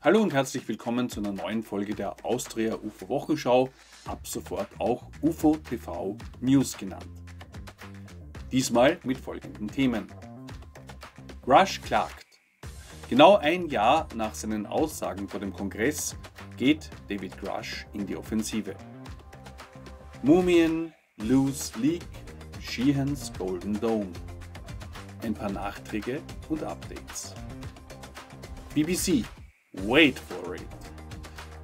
Hallo und herzlich willkommen zu einer neuen Folge der Austria UFO Wochenschau, ab sofort auch UFO TV News genannt. Diesmal mit folgenden Themen. Rush klagt. Genau ein Jahr nach seinen Aussagen vor dem Kongress geht David Grush in die Offensive. Mumien, Loose Leak, Sheehan's Golden Dome. Ein paar Nachträge und Updates. BBC, wait for it.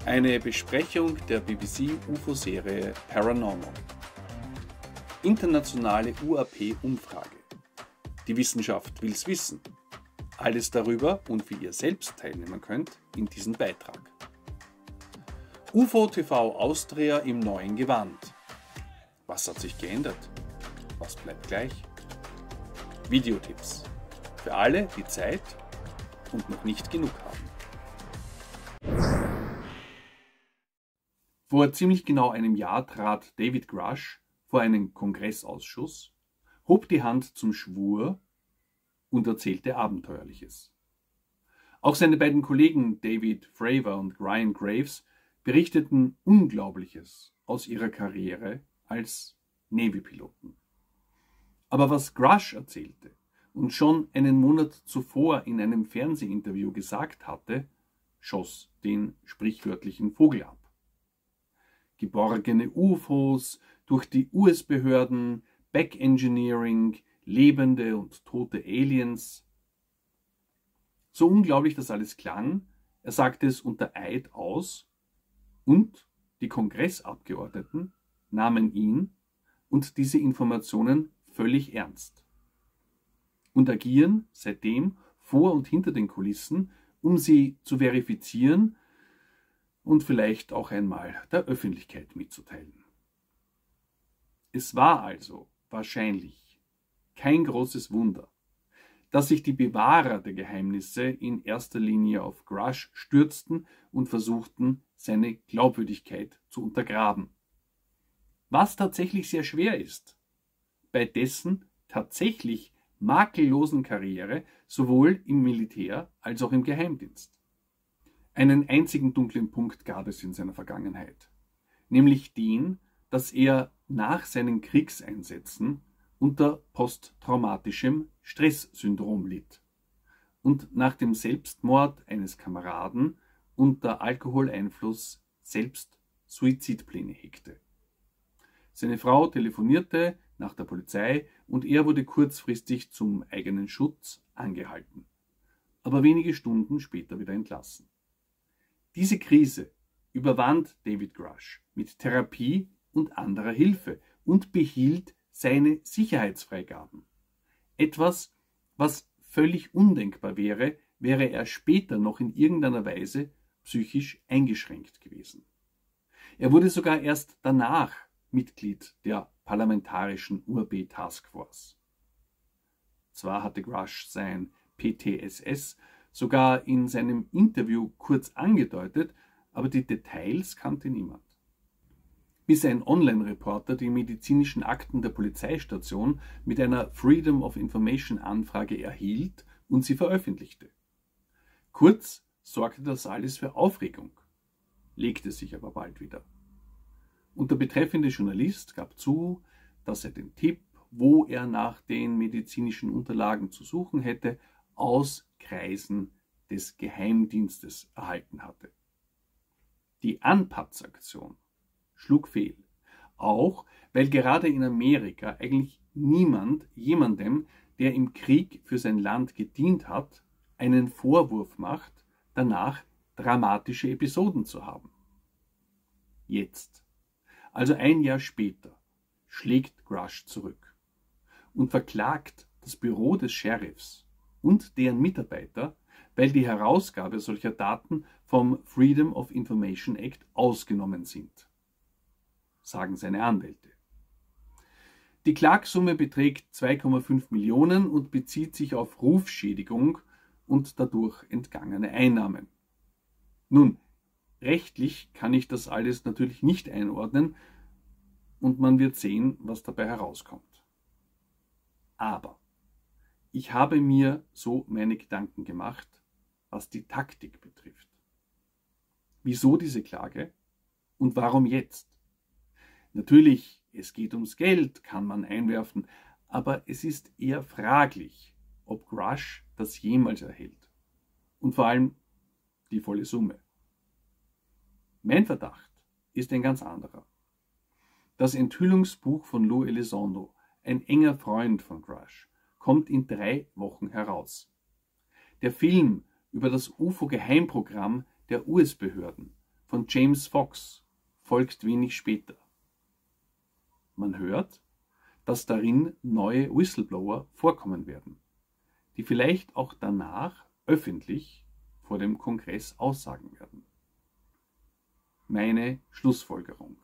Eine Besprechung der BBC UFO-Serie Paranormal. Internationale UAP-Umfrage. Die Wissenschaft will's wissen. Alles darüber und wie ihr selbst teilnehmen könnt in diesem Beitrag. UFO TV Austria im neuen Gewand. Was hat sich geändert? Was bleibt gleich? Videotipps. Für alle, die Zeit und noch nicht genug haben. Vor ziemlich genau einem Jahr trat David Grush vor einen Kongressausschuss, hob die Hand zum Schwur und erzählte Abenteuerliches. Auch seine beiden Kollegen David Fravor und Ryan Graves berichteten Unglaubliches aus ihrer Karriere als Navy-Piloten. Aber was Grush erzählte und schon einen Monat zuvor in einem Fernsehinterview gesagt hatte, schoss den sprichwörtlichen Vogel ab. Geborgene UFOs, durch die US-Behörden, Backengineering, lebende und tote Aliens. So unglaublich das alles klang, er sagte es unter Eid aus und die Kongressabgeordneten nahmen ihn und diese Informationen völlig ernst und agieren seitdem vor und hinter den Kulissen, um sie zu verifizieren und vielleicht auch einmal der Öffentlichkeit mitzuteilen. Es war also wahrscheinlich kein großes Wunder, dass sich die Bewahrer der Geheimnisse in erster Linie auf Grush stürzten und versuchten, seine Glaubwürdigkeit zu untergraben. Was tatsächlich sehr schwer ist, bei dessen tatsächlich makellosen Karriere sowohl im Militär als auch im Geheimdienst. Einen einzigen dunklen Punkt gab es in seiner Vergangenheit, nämlich den, dass er nach seinen Kriegseinsätzen unter posttraumatischem Stresssyndrom litt und nach dem Selbstmord eines Kameraden unter Alkoholeinfluss selbst Suizidpläne hegte. Seine Frau telefonierte nach der Polizei und er wurde kurzfristig zum eigenen Schutz angehalten, aber wenige Stunden später wieder entlassen. Diese Krise überwand David Grush mit Therapie und anderer Hilfe und behielt seine Sicherheitsfreigaben. Etwas, was völlig undenkbar wäre, wäre er später noch in irgendeiner Weise psychisch eingeschränkt gewesen. Er wurde sogar erst danach Mitglied der parlamentarischen URB Taskforce. Zwar hatte Grush sein PTSS sogar in seinem Interview kurz angedeutet, aber die Details kannte niemand. Bis ein Online-Reporter die medizinischen Akten der Polizeistation mit einer Freedom of Information Anfrage erhielt und sie veröffentlichte. Kurz sorgte das alles für Aufregung, legte sich aber bald wieder. Und der betreffende Journalist gab zu, dass er den Tipp, wo er nach den medizinischen Unterlagen zu suchen hätte, aus Kreisen des Geheimdienstes erhalten hatte. Die Anpatzaktion schlug fehl, auch weil gerade in Amerika eigentlich niemand jemandem, der im Krieg für sein Land gedient hat, einen Vorwurf macht, danach dramatische Episoden zu haben. Jetzt also ein Jahr später schlägt Grush zurück und verklagt das Büro des Sheriffs und deren Mitarbeiter, weil die Herausgabe solcher Daten vom Freedom of Information Act ausgenommen sind, sagen seine Anwälte. Die Klagsumme beträgt 2,5 Millionen und bezieht sich auf Rufschädigung und dadurch entgangene Einnahmen. Nun, Rechtlich kann ich das alles natürlich nicht einordnen und man wird sehen, was dabei herauskommt. Aber ich habe mir so meine Gedanken gemacht, was die Taktik betrifft. Wieso diese Klage und warum jetzt? Natürlich, es geht ums Geld, kann man einwerfen, aber es ist eher fraglich, ob Grush das jemals erhält. Und vor allem die volle Summe. Mein Verdacht ist ein ganz anderer. Das Enthüllungsbuch von Lou Elizondo, ein enger Freund von Grush, kommt in drei Wochen heraus. Der Film über das UFO-Geheimprogramm der US-Behörden von James Fox folgt wenig später. Man hört, dass darin neue Whistleblower vorkommen werden, die vielleicht auch danach öffentlich vor dem Kongress aussagen werden. Meine Schlussfolgerung.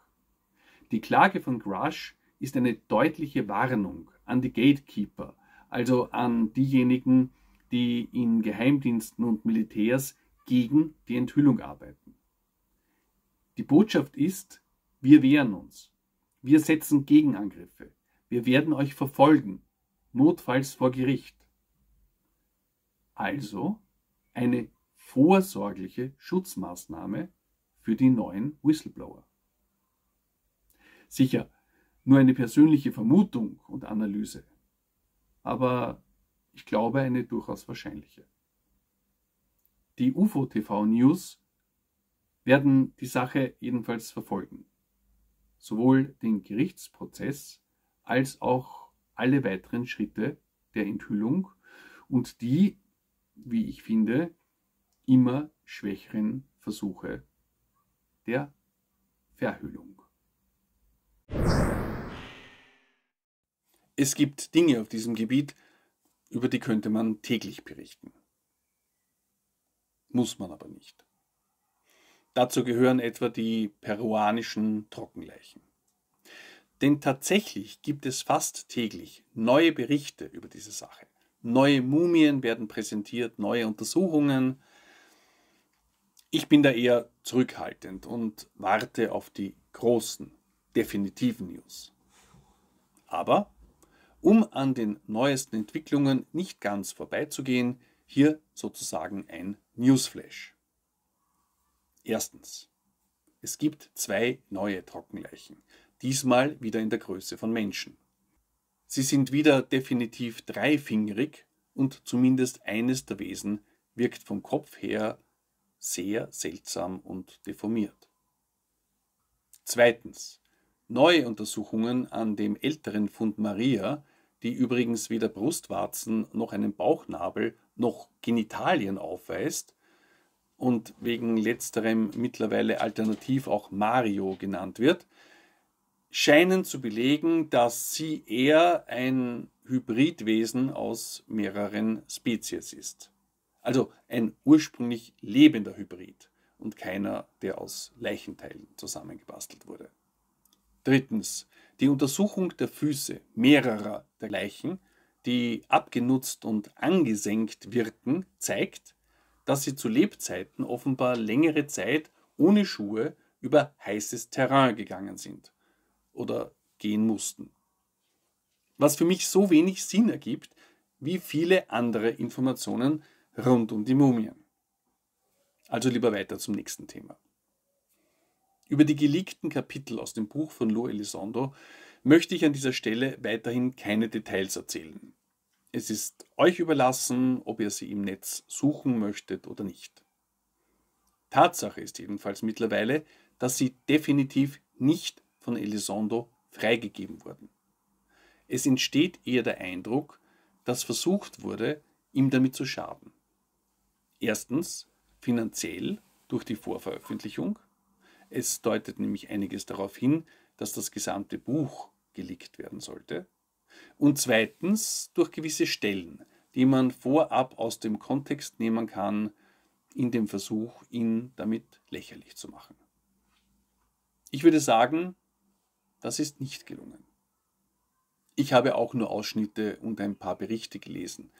Die Klage von Grush ist eine deutliche Warnung an die Gatekeeper, also an diejenigen, die in Geheimdiensten und Militärs gegen die Enthüllung arbeiten. Die Botschaft ist, wir wehren uns. Wir setzen Gegenangriffe. Wir werden euch verfolgen, notfalls vor Gericht. Also eine vorsorgliche Schutzmaßnahme für die neuen Whistleblower. Sicher, nur eine persönliche Vermutung und Analyse, aber ich glaube eine durchaus wahrscheinliche. Die UFO-TV News werden die Sache jedenfalls verfolgen. Sowohl den Gerichtsprozess als auch alle weiteren Schritte der Enthüllung und die, wie ich finde, immer schwächeren Versuche der Verhüllung. Es gibt Dinge auf diesem Gebiet, über die könnte man täglich berichten. Muss man aber nicht. Dazu gehören etwa die peruanischen Trockenleichen. Denn tatsächlich gibt es fast täglich neue Berichte über diese Sache. Neue Mumien werden präsentiert, neue Untersuchungen. Ich bin da eher zurückhaltend und warte auf die großen, definitiven News. Aber um an den neuesten Entwicklungen nicht ganz vorbeizugehen, hier sozusagen ein Newsflash. Erstens. Es gibt zwei neue Trockenleichen, diesmal wieder in der Größe von Menschen. Sie sind wieder definitiv dreifingerig und zumindest eines der Wesen wirkt vom Kopf her sehr seltsam und deformiert. Zweitens. Neue Untersuchungen an dem älteren Fund Maria die übrigens weder Brustwarzen noch einen Bauchnabel noch Genitalien aufweist und wegen letzterem mittlerweile alternativ auch Mario genannt wird, scheinen zu belegen, dass sie eher ein Hybridwesen aus mehreren Spezies ist. Also ein ursprünglich lebender Hybrid und keiner, der aus Leichenteilen zusammengebastelt wurde. Drittens, die Untersuchung der Füße mehrerer der Leichen, die abgenutzt und angesenkt wirken, zeigt, dass sie zu Lebzeiten offenbar längere Zeit ohne Schuhe über heißes Terrain gegangen sind oder gehen mussten. Was für mich so wenig Sinn ergibt wie viele andere Informationen rund um die Mumien. Also lieber weiter zum nächsten Thema. Über die geleakten Kapitel aus dem Buch von Lo Elizondo möchte ich an dieser Stelle weiterhin keine Details erzählen. Es ist euch überlassen, ob ihr sie im Netz suchen möchtet oder nicht. Tatsache ist jedenfalls mittlerweile, dass sie definitiv nicht von Elizondo freigegeben wurden. Es entsteht eher der Eindruck, dass versucht wurde, ihm damit zu schaden. Erstens finanziell durch die Vorveröffentlichung es deutet nämlich einiges darauf hin, dass das gesamte Buch geleakt werden sollte. Und zweitens durch gewisse Stellen, die man vorab aus dem Kontext nehmen kann, in dem Versuch, ihn damit lächerlich zu machen. Ich würde sagen, das ist nicht gelungen. Ich habe auch nur Ausschnitte und ein paar Berichte gelesen.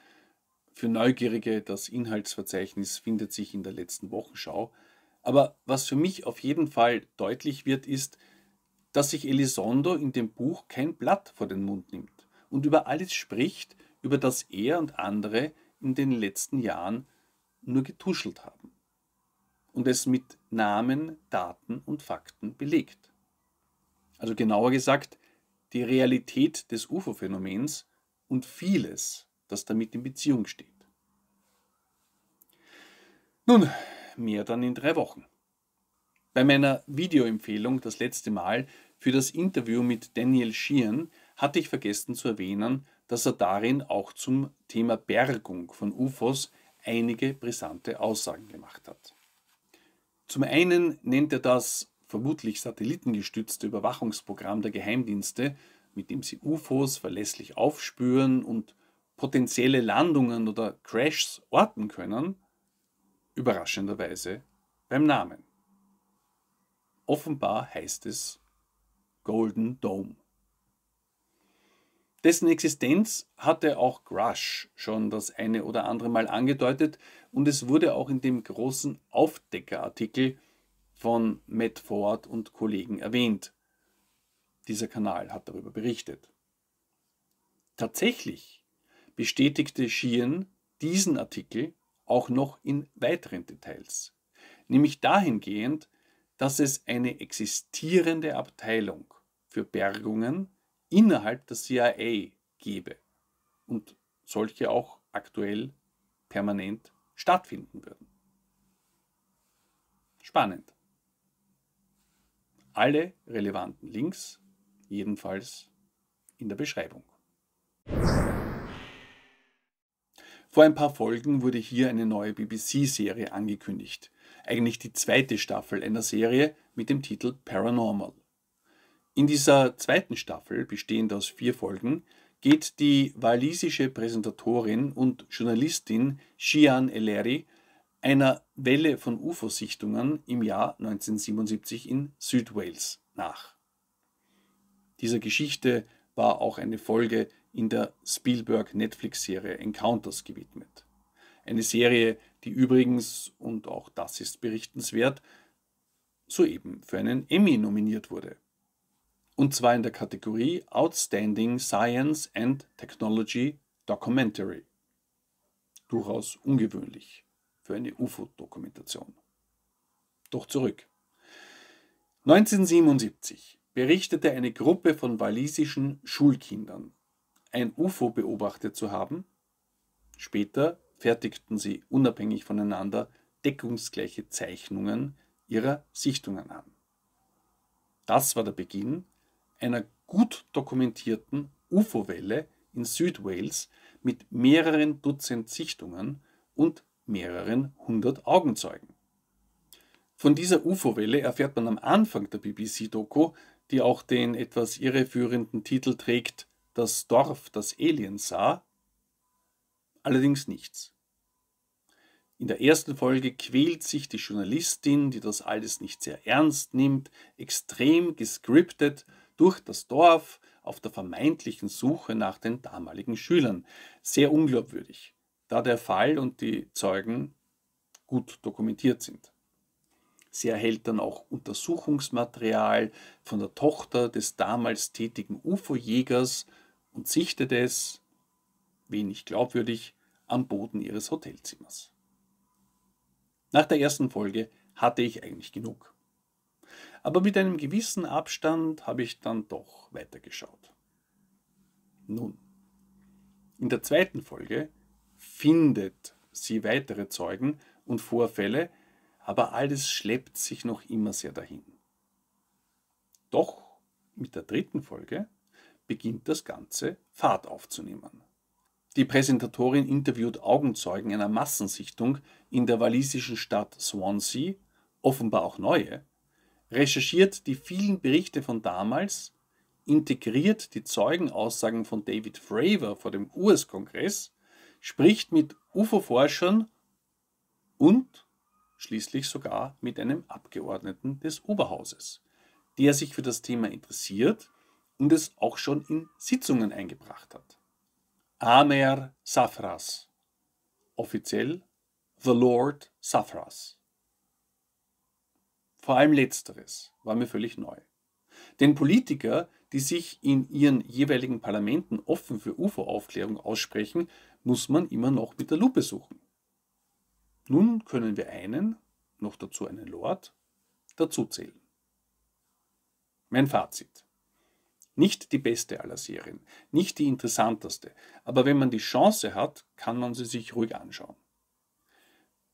Für Neugierige, das Inhaltsverzeichnis findet sich in der letzten Wochenschau, aber was für mich auf jeden Fall deutlich wird, ist, dass sich Elizondo in dem Buch kein Blatt vor den Mund nimmt und über alles spricht, über das er und andere in den letzten Jahren nur getuschelt haben. Und es mit Namen, Daten und Fakten belegt. Also genauer gesagt, die Realität des UFO-Phänomens und vieles, das damit in Beziehung steht. Nun, mehr dann in drei Wochen. Bei meiner Videoempfehlung das letzte Mal für das Interview mit Daniel Sheehan hatte ich vergessen zu erwähnen, dass er darin auch zum Thema Bergung von UFOs einige brisante Aussagen gemacht hat. Zum einen nennt er das vermutlich satellitengestützte Überwachungsprogramm der Geheimdienste, mit dem sie UFOs verlässlich aufspüren und potenzielle Landungen oder Crashs orten können, überraschenderweise beim Namen. Offenbar heißt es Golden Dome. Dessen Existenz hatte auch Grush schon das eine oder andere Mal angedeutet und es wurde auch in dem großen Aufdeckerartikel von Matt Ford und Kollegen erwähnt. Dieser Kanal hat darüber berichtet. Tatsächlich bestätigte Sheehan diesen Artikel auch noch in weiteren Details, nämlich dahingehend, dass es eine existierende Abteilung für Bergungen innerhalb der CIA gebe und solche auch aktuell permanent stattfinden würden. Spannend. Alle relevanten Links jedenfalls in der Beschreibung. Vor ein paar Folgen wurde hier eine neue BBC-Serie angekündigt. Eigentlich die zweite Staffel einer Serie mit dem Titel Paranormal. In dieser zweiten Staffel, bestehend aus vier Folgen, geht die walisische Präsentatorin und Journalistin Shian Eleri einer Welle von UFO-Sichtungen im Jahr 1977 in Südwales nach. Dieser Geschichte war auch eine Folge in der Spielberg-Netflix-Serie Encounters gewidmet. Eine Serie, die übrigens, und auch das ist berichtenswert, soeben für einen Emmy nominiert wurde und zwar in der Kategorie Outstanding Science and Technology Documentary. Durchaus ungewöhnlich für eine UFO-Dokumentation. Doch zurück. 1977 berichtete eine Gruppe von walisischen Schulkindern, ein UFO beobachtet zu haben. Später fertigten sie unabhängig voneinander deckungsgleiche Zeichnungen ihrer Sichtungen an. Das war der Beginn einer gut dokumentierten UFO-Welle in Südwales mit mehreren Dutzend Sichtungen und mehreren hundert Augenzeugen. Von dieser UFO-Welle erfährt man am Anfang der BBC-Doku, die auch den etwas irreführenden Titel trägt Das Dorf, das Aliens sah, allerdings nichts. In der ersten Folge quält sich die Journalistin, die das alles nicht sehr ernst nimmt, extrem gescriptet durch das Dorf auf der vermeintlichen Suche nach den damaligen Schülern. Sehr unglaubwürdig, da der Fall und die Zeugen gut dokumentiert sind. Sie erhält dann auch Untersuchungsmaterial von der Tochter des damals tätigen UFO-Jägers und sichtet es, wenig glaubwürdig, am Boden ihres Hotelzimmers. Nach der ersten Folge hatte ich eigentlich genug aber mit einem gewissen Abstand habe ich dann doch weitergeschaut. Nun, in der zweiten Folge findet sie weitere Zeugen und Vorfälle, aber alles schleppt sich noch immer sehr dahin. Doch mit der dritten Folge beginnt das Ganze Fahrt aufzunehmen. Die Präsentatorin interviewt Augenzeugen einer Massensichtung in der walisischen Stadt Swansea, offenbar auch neue, recherchiert die vielen Berichte von damals, integriert die Zeugenaussagen von David Fravor vor dem US-Kongress, spricht mit UFO-Forschern und schließlich sogar mit einem Abgeordneten des Oberhauses, der sich für das Thema interessiert und es auch schon in Sitzungen eingebracht hat. Amer Safras, offiziell The Lord Safras. Vor allem letzteres war mir völlig neu. Denn Politiker, die sich in ihren jeweiligen Parlamenten offen für UFO-Aufklärung aussprechen, muss man immer noch mit der Lupe suchen. Nun können wir einen, noch dazu einen Lord, dazuzählen. Mein Fazit. Nicht die beste aller Serien, nicht die interessanteste, aber wenn man die Chance hat, kann man sie sich ruhig anschauen.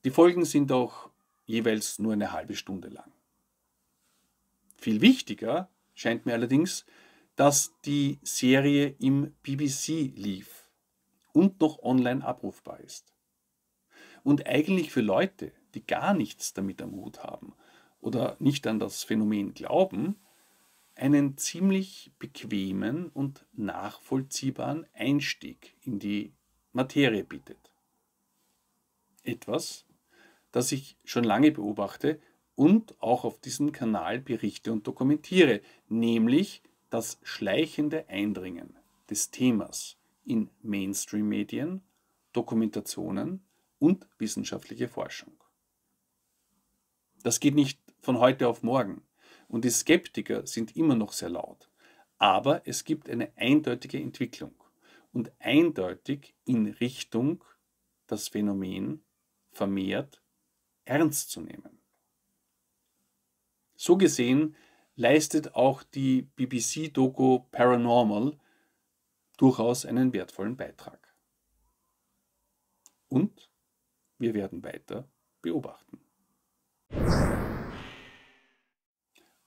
Die Folgen sind auch jeweils nur eine halbe Stunde lang. Viel wichtiger scheint mir allerdings, dass die Serie im BBC lief und noch online abrufbar ist. Und eigentlich für Leute, die gar nichts damit am Hut haben oder nicht an das Phänomen glauben, einen ziemlich bequemen und nachvollziehbaren Einstieg in die Materie bietet. Etwas, das ich schon lange beobachte und auch auf diesem Kanal berichte und dokumentiere, nämlich das schleichende Eindringen des Themas in Mainstream-Medien, Dokumentationen und wissenschaftliche Forschung. Das geht nicht von heute auf morgen und die Skeptiker sind immer noch sehr laut. Aber es gibt eine eindeutige Entwicklung und eindeutig in Richtung das Phänomen vermehrt ernst zu nehmen. So gesehen leistet auch die BBC-Doku Paranormal durchaus einen wertvollen Beitrag. Und wir werden weiter beobachten.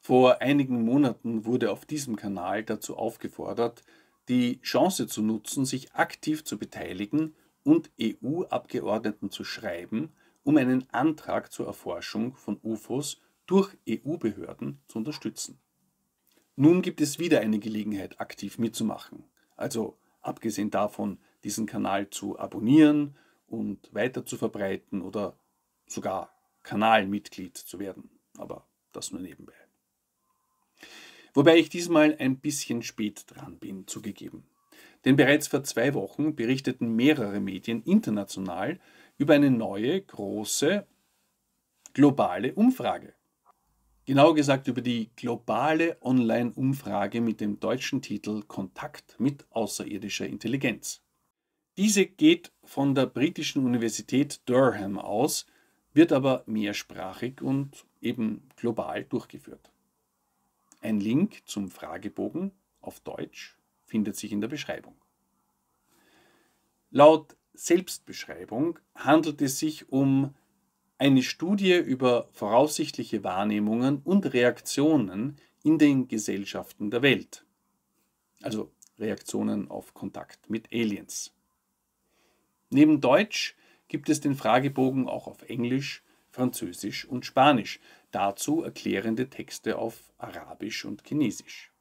Vor einigen Monaten wurde auf diesem Kanal dazu aufgefordert, die Chance zu nutzen, sich aktiv zu beteiligen und EU-Abgeordneten zu schreiben, um einen Antrag zur Erforschung von UFOs durch EU-Behörden zu unterstützen. Nun gibt es wieder eine Gelegenheit, aktiv mitzumachen. Also abgesehen davon, diesen Kanal zu abonnieren und weiter zu verbreiten oder sogar Kanalmitglied zu werden. Aber das nur nebenbei. Wobei ich diesmal ein bisschen spät dran bin, zugegeben. Denn bereits vor zwei Wochen berichteten mehrere Medien international über eine neue, große, globale Umfrage. Genau gesagt über die globale Online-Umfrage mit dem deutschen Titel Kontakt mit außerirdischer Intelligenz. Diese geht von der britischen Universität Durham aus, wird aber mehrsprachig und eben global durchgeführt. Ein Link zum Fragebogen auf Deutsch findet sich in der Beschreibung. Laut Selbstbeschreibung handelt es sich um eine Studie über voraussichtliche Wahrnehmungen und Reaktionen in den Gesellschaften der Welt. Also Reaktionen auf Kontakt mit Aliens. Neben Deutsch gibt es den Fragebogen auch auf Englisch, Französisch und Spanisch, dazu erklärende Texte auf Arabisch und Chinesisch.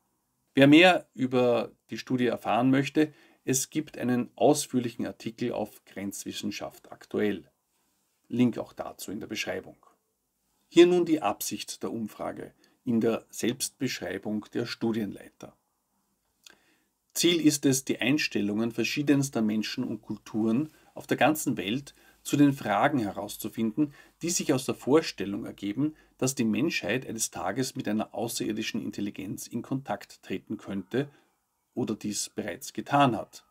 Wer mehr über die Studie erfahren möchte, es gibt einen ausführlichen Artikel auf Grenzwissenschaft aktuell. Link auch dazu in der Beschreibung. Hier nun die Absicht der Umfrage in der Selbstbeschreibung der Studienleiter. Ziel ist es, die Einstellungen verschiedenster Menschen und Kulturen auf der ganzen Welt zu den Fragen herauszufinden, die sich aus der Vorstellung ergeben, dass die Menschheit eines Tages mit einer außerirdischen Intelligenz in Kontakt treten könnte oder dies bereits getan hat.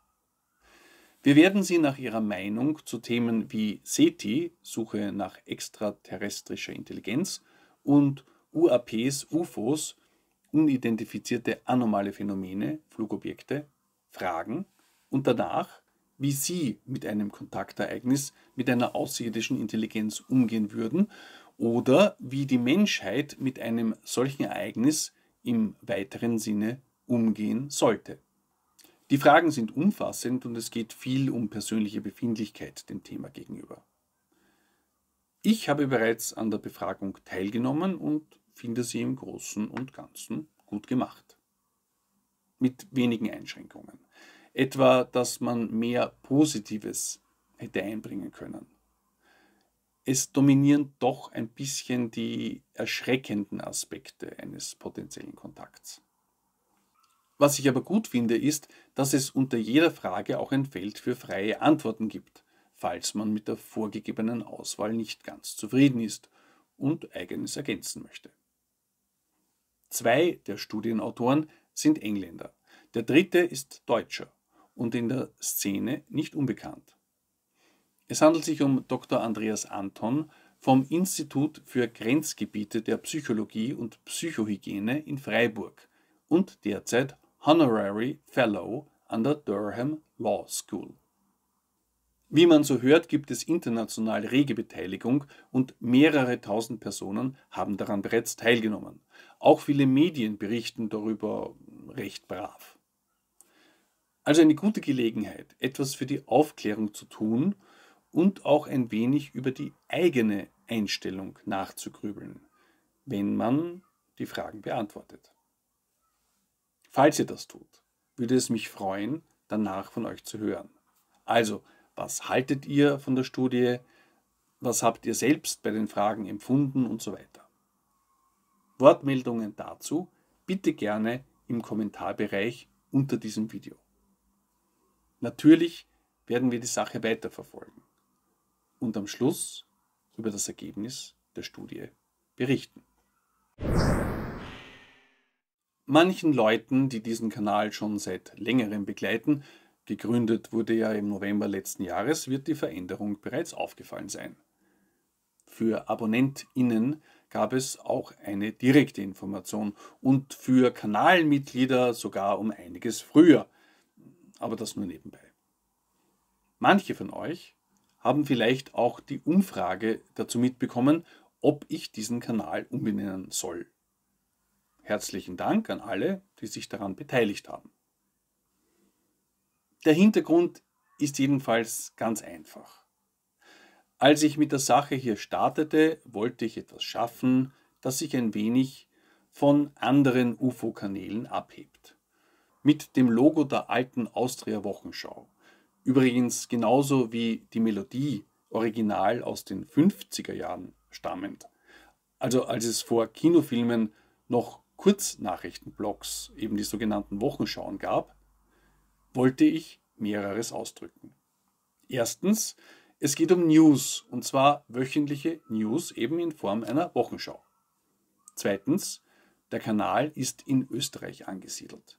Wir werden Sie nach Ihrer Meinung zu Themen wie SETI, Suche nach extraterrestrischer Intelligenz, und UAPs, UFOs, unidentifizierte anomale Phänomene, Flugobjekte, fragen und danach wie Sie mit einem Kontaktereignis mit einer außerirdischen Intelligenz umgehen würden oder wie die Menschheit mit einem solchen Ereignis im weiteren Sinne umgehen sollte. Die Fragen sind umfassend und es geht viel um persönliche Befindlichkeit dem Thema gegenüber. Ich habe bereits an der Befragung teilgenommen und finde sie im Großen und Ganzen gut gemacht. Mit wenigen Einschränkungen etwa, dass man mehr Positives hätte einbringen können. Es dominieren doch ein bisschen die erschreckenden Aspekte eines potenziellen Kontakts. Was ich aber gut finde, ist, dass es unter jeder Frage auch ein Feld für freie Antworten gibt, falls man mit der vorgegebenen Auswahl nicht ganz zufrieden ist und eigenes ergänzen möchte. Zwei der Studienautoren sind Engländer, der dritte ist Deutscher und in der Szene nicht unbekannt. Es handelt sich um Dr. Andreas Anton vom Institut für Grenzgebiete der Psychologie und Psychohygiene in Freiburg und derzeit Honorary Fellow an der Durham Law School. Wie man so hört, gibt es international rege Beteiligung und mehrere tausend Personen haben daran bereits teilgenommen. Auch viele Medien berichten darüber recht brav. Also eine gute Gelegenheit, etwas für die Aufklärung zu tun und auch ein wenig über die eigene Einstellung nachzugrübeln, wenn man die Fragen beantwortet. Falls ihr das tut, würde es mich freuen, danach von euch zu hören. Also, was haltet ihr von der Studie? Was habt ihr selbst bei den Fragen empfunden und so weiter? Wortmeldungen dazu bitte gerne im Kommentarbereich unter diesem Video. Natürlich werden wir die Sache weiterverfolgen und am Schluss über das Ergebnis der Studie berichten. Manchen Leuten, die diesen Kanal schon seit längerem begleiten, gegründet wurde ja im November letzten Jahres, wird die Veränderung bereits aufgefallen sein. Für AbonnentInnen gab es auch eine direkte Information und für Kanalmitglieder sogar um einiges früher. Aber das nur nebenbei. Manche von euch haben vielleicht auch die Umfrage dazu mitbekommen, ob ich diesen Kanal umbenennen soll. Herzlichen Dank an alle, die sich daran beteiligt haben. Der Hintergrund ist jedenfalls ganz einfach. Als ich mit der Sache hier startete, wollte ich etwas schaffen, das sich ein wenig von anderen UFO-Kanälen abhebt. Mit dem Logo der alten Austria Wochenschau. Übrigens genauso wie die Melodie original aus den 50er Jahren stammend. Also als es vor Kinofilmen noch Kurznachrichtenblogs, eben die sogenannten Wochenschauen gab, wollte ich mehreres ausdrücken. Erstens, es geht um News, und zwar wöchentliche News eben in Form einer Wochenschau. Zweitens, der Kanal ist in Österreich angesiedelt.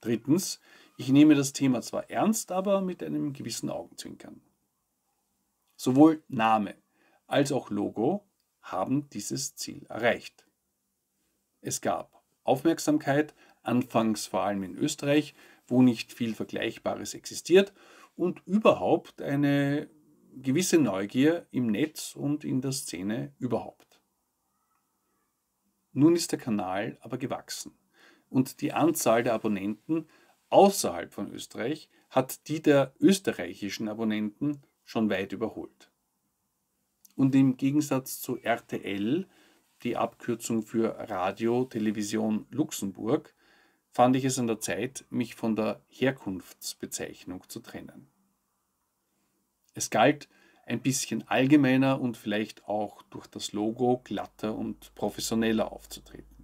Drittens, ich nehme das Thema zwar ernst, aber mit einem gewissen Augenzwinkern. Sowohl Name als auch Logo haben dieses Ziel erreicht. Es gab Aufmerksamkeit, anfangs vor allem in Österreich, wo nicht viel Vergleichbares existiert und überhaupt eine gewisse Neugier im Netz und in der Szene überhaupt. Nun ist der Kanal aber gewachsen und die Anzahl der Abonnenten außerhalb von Österreich hat die der österreichischen Abonnenten schon weit überholt. Und im Gegensatz zu RTL die Abkürzung für Radio Television Luxemburg, fand ich es an der Zeit, mich von der Herkunftsbezeichnung zu trennen. Es galt, ein bisschen allgemeiner und vielleicht auch durch das Logo glatter und professioneller aufzutreten.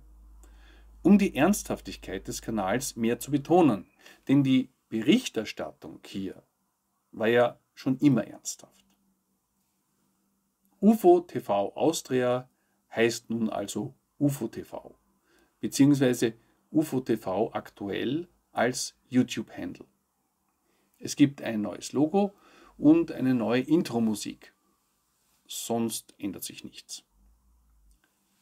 Um die Ernsthaftigkeit des Kanals mehr zu betonen, denn die Berichterstattung hier war ja schon immer ernsthaft. UFO TV Austria heißt nun also UFO-TV, beziehungsweise UFO-TV aktuell als YouTube-Handle. Es gibt ein neues Logo und eine neue Intro-Musik. Sonst ändert sich nichts.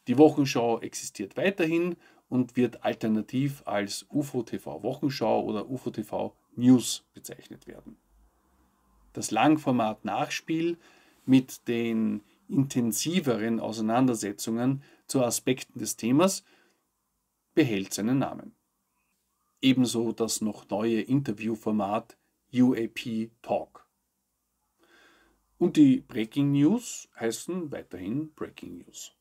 Die Wochenschau existiert weiterhin und wird alternativ als UFO-TV Wochenschau oder UFO-TV News bezeichnet werden. Das Langformat Nachspiel mit den intensiveren Auseinandersetzungen zu Aspekten des Themas behält seinen Namen. Ebenso das noch neue Interviewformat UAP Talk. Und die Breaking News heißen weiterhin Breaking News.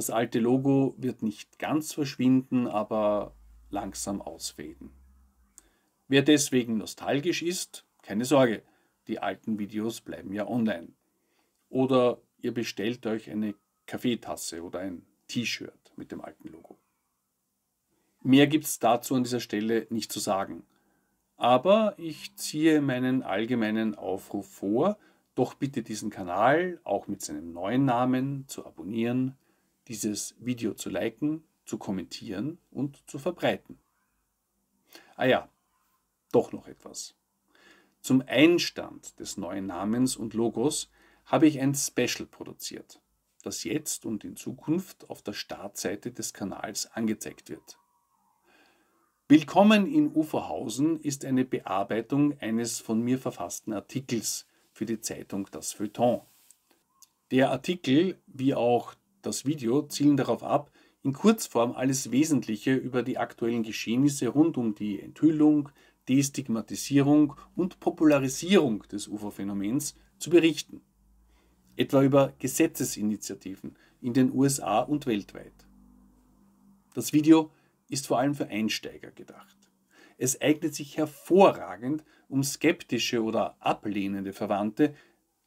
Das alte Logo wird nicht ganz verschwinden, aber langsam ausfäden. Wer deswegen nostalgisch ist, keine Sorge, die alten Videos bleiben ja online. Oder ihr bestellt euch eine Kaffeetasse oder ein T-Shirt mit dem alten Logo. Mehr gibt es dazu an dieser Stelle nicht zu sagen. Aber ich ziehe meinen allgemeinen Aufruf vor, doch bitte diesen Kanal auch mit seinem neuen Namen zu abonnieren, dieses Video zu liken, zu kommentieren und zu verbreiten. Ah ja, doch noch etwas. Zum Einstand des neuen Namens und Logos habe ich ein Special produziert, das jetzt und in Zukunft auf der Startseite des Kanals angezeigt wird. Willkommen in Uferhausen ist eine Bearbeitung eines von mir verfassten Artikels für die Zeitung Das Feuilleton. Der Artikel, wie auch das Video, zielen darauf ab, in Kurzform alles Wesentliche über die aktuellen Geschehnisse rund um die Enthüllung, Destigmatisierung und Popularisierung des UFO-Phänomens zu berichten. Etwa über Gesetzesinitiativen in den USA und weltweit. Das Video ist vor allem für Einsteiger gedacht. Es eignet sich hervorragend, um skeptische oder ablehnende Verwandte,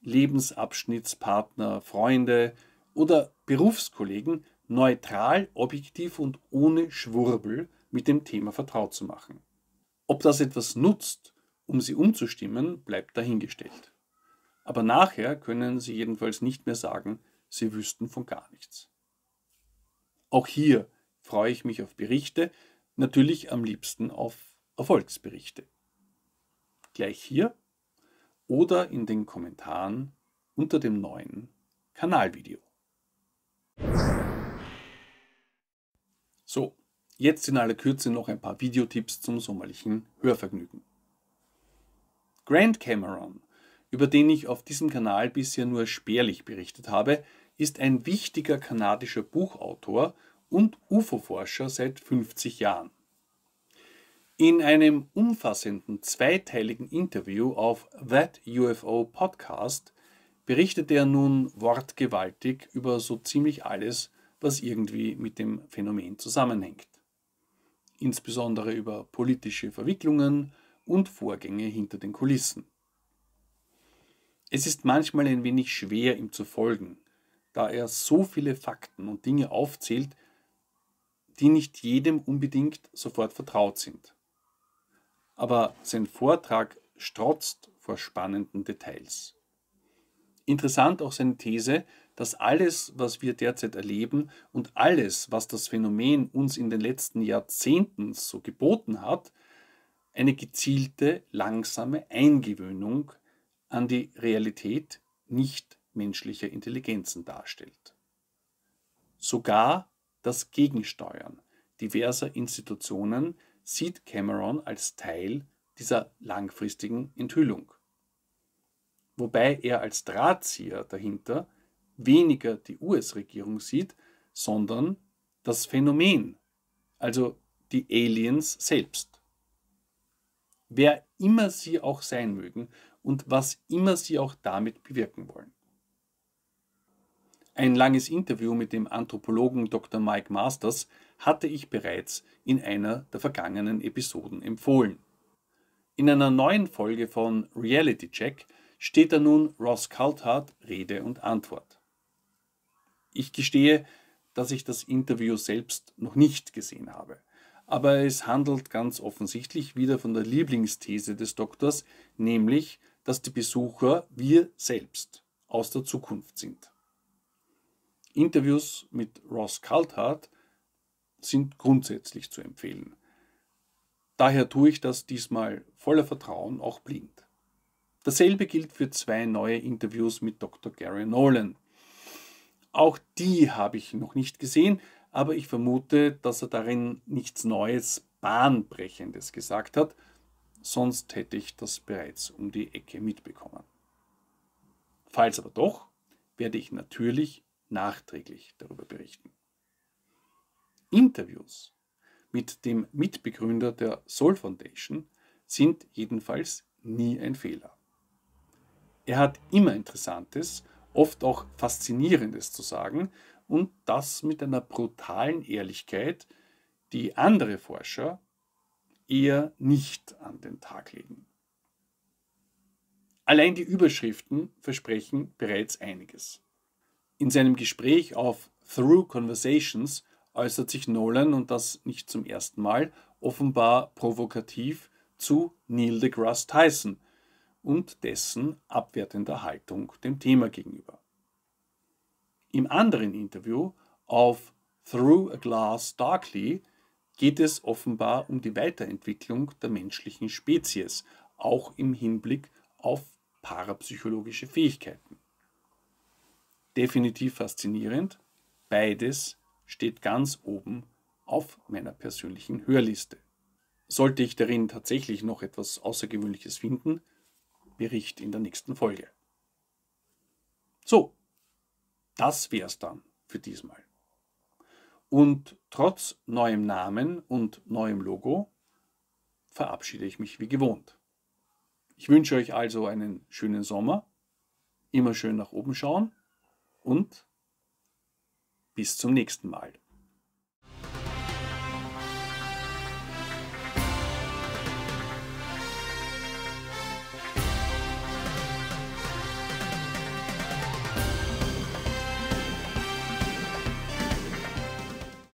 Lebensabschnittspartner, Freunde oder Berufskollegen neutral, objektiv und ohne Schwurbel mit dem Thema vertraut zu machen. Ob das etwas nutzt, um sie umzustimmen, bleibt dahingestellt. Aber nachher können sie jedenfalls nicht mehr sagen, sie wüssten von gar nichts. Auch hier freue ich mich auf Berichte, natürlich am liebsten auf Erfolgsberichte. Gleich hier oder in den Kommentaren unter dem neuen Kanalvideo. So, jetzt in aller Kürze noch ein paar Videotipps zum sommerlichen Hörvergnügen. Grant Cameron, über den ich auf diesem Kanal bisher nur spärlich berichtet habe, ist ein wichtiger kanadischer Buchautor und UFO-Forscher seit 50 Jahren. In einem umfassenden zweiteiligen Interview auf That UFO Podcast berichtet er nun wortgewaltig über so ziemlich alles, was irgendwie mit dem Phänomen zusammenhängt. Insbesondere über politische Verwicklungen und Vorgänge hinter den Kulissen. Es ist manchmal ein wenig schwer, ihm zu folgen, da er so viele Fakten und Dinge aufzählt, die nicht jedem unbedingt sofort vertraut sind. Aber sein Vortrag strotzt vor spannenden Details. Interessant auch seine These, dass alles, was wir derzeit erleben und alles, was das Phänomen uns in den letzten Jahrzehnten so geboten hat, eine gezielte, langsame Eingewöhnung an die Realität nicht menschlicher Intelligenzen darstellt. Sogar das Gegensteuern diverser Institutionen sieht Cameron als Teil dieser langfristigen Enthüllung. Wobei er als Drahtzieher dahinter weniger die US-Regierung sieht, sondern das Phänomen, also die Aliens selbst. Wer immer sie auch sein mögen und was immer sie auch damit bewirken wollen. Ein langes Interview mit dem Anthropologen Dr. Mike Masters hatte ich bereits in einer der vergangenen Episoden empfohlen. In einer neuen Folge von Reality Check steht da nun Ross Coulthard Rede und Antwort. Ich gestehe, dass ich das Interview selbst noch nicht gesehen habe. Aber es handelt ganz offensichtlich wieder von der Lieblingsthese des Doktors, nämlich, dass die Besucher wir selbst aus der Zukunft sind. Interviews mit Ross Coulthard sind grundsätzlich zu empfehlen. Daher tue ich das diesmal voller Vertrauen auch blind. Dasselbe gilt für zwei neue Interviews mit Dr. Gary Nolan. Auch die habe ich noch nicht gesehen, aber ich vermute, dass er darin nichts Neues, Bahnbrechendes gesagt hat, sonst hätte ich das bereits um die Ecke mitbekommen. Falls aber doch, werde ich natürlich nachträglich darüber berichten. Interviews mit dem Mitbegründer der Soul Foundation sind jedenfalls nie ein Fehler. Er hat immer Interessantes, oft auch Faszinierendes zu sagen und das mit einer brutalen Ehrlichkeit, die andere Forscher eher nicht an den Tag legen. Allein die Überschriften versprechen bereits einiges. In seinem Gespräch auf Through Conversations äußert sich Nolan, und das nicht zum ersten Mal, offenbar provokativ zu Neil deGrasse Tyson und dessen abwertender Haltung dem Thema gegenüber. Im anderen Interview auf Through a Glass Darkly geht es offenbar um die Weiterentwicklung der menschlichen Spezies, auch im Hinblick auf parapsychologische Fähigkeiten. definitiv faszinierend. Beides steht ganz oben auf meiner persönlichen Hörliste. Sollte ich darin tatsächlich noch etwas Außergewöhnliches finden, Bericht in der nächsten Folge. So, das wär's dann für diesmal. Und trotz neuem Namen und neuem Logo verabschiede ich mich wie gewohnt. Ich wünsche euch also einen schönen Sommer, immer schön nach oben schauen und bis zum nächsten Mal.